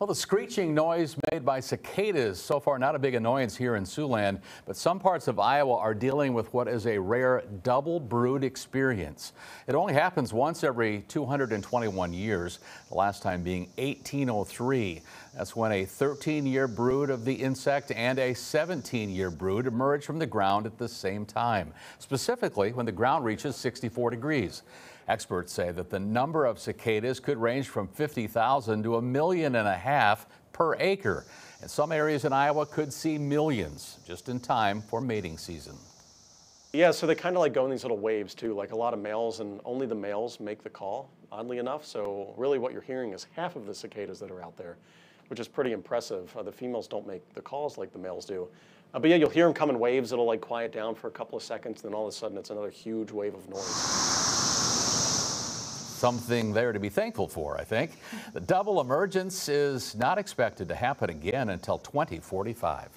Well, the screeching noise made by cicadas, so far not a big annoyance here in Siouxland, but some parts of Iowa are dealing with what is a rare double brood experience. It only happens once every 221 years, the last time being 1803. That's when a 13-year brood of the insect and a 17-year brood emerge from the ground at the same time, specifically when the ground reaches 64 degrees. Experts say that the number of cicadas could range from 50,000 to a million and a half per acre. And some areas in Iowa could see millions just in time for mating season. Yeah, so they kind of like go in these little waves too, like a lot of males, and only the males make the call, oddly enough. So really what you're hearing is half of the cicadas that are out there, which is pretty impressive. Uh, the females don't make the calls like the males do. Uh, but yeah, you'll hear them come in waves. It'll like quiet down for a couple of seconds, and then all of a sudden it's another huge wave of noise something there to be thankful for, I think. The double emergence is not expected to happen again until 2045.